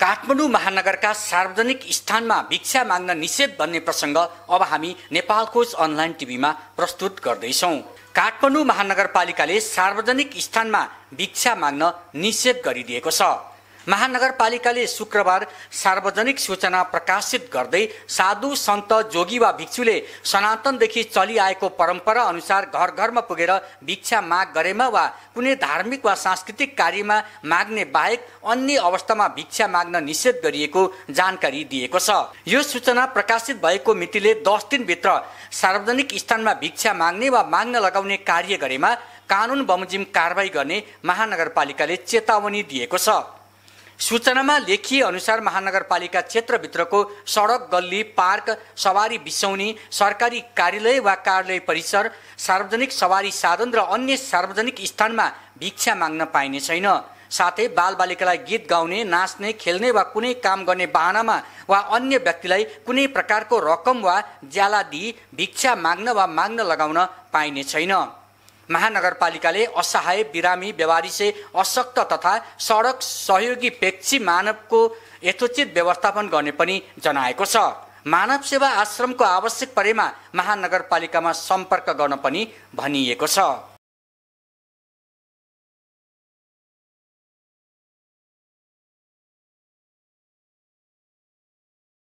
काठमाडौँ महानगरका सार्वजनिक स्थानमा भिक्षा माग्न निषेध भन्ने प्रसङ्ग अब हामी नेपाल कोच अनलाइन टिभीमा प्रस्तुत गर्दैछौँ। काठमाडौँ महानगरपालिकाले सार्वजनिक स्थानमा भिक्षा माग्न निषेध गरिदिएको छ। महानगरपालिकाले शुक्रबार सार्वजनिक सूचना प्रकाशित गर्दै साधु सन्त जोगी वा भिक्षुले सनातनदेखि चलिआएको परम्परा अनुसार घर घरमा पुगेर भिक्षा माग गरेमा वा कुनै धार्मिक वा सांस्कृतिक कार्यमा माग्ने बाहेक अन्य अवस्थामा भिक्षा माग्न निषेध गरिएको जानकारी दिएको छ। यो सूचना प्रकाशित भएको मितिले दस दिनभित्र सार्वजनिक स्थानमा भिक्षा माग्ने वा माग्न लगाउने कार्य गरेमा कानुन बमोजिम कारवाही गर्ने महानगरपालिकाले चेतावनी दिएको छ। सूचनामा लेखिए अनुसार महानगरपालिका क्षेत्रभित्रको सडक गल्ली पार्क सवारी बिसौनी सरकारी कार्यालय वा कार्यालय परिसर सार्वजनिक सवारी साधन र अन्य सार्वजनिक स्थानमा भिक्षा माग्न पाइने छैन। साथै बालबालिकालाई गीत गाउने नाच्ने खेल्ने वा कुनै काम गर्ने बाहनामा वा अन्य व्यक्तिलाई कुनै प्रकारको रकम वा ज्याला दिई भिक्षा माग्न वा माग्न लगाउन पाइने छैन। महानगरपालिकाले असहाय बिरामी व्यवहारिसे अशक्त तथा सडक सहयोगी पेक्षी मानवको यथोचित व्यवस्थापन गर्ने पनि जनाएको छ। मानव सेवा आश्रमको आवश्यक परेमा महानगरपालिकामा सम्पर्क गर्न पनि भनिएको छ।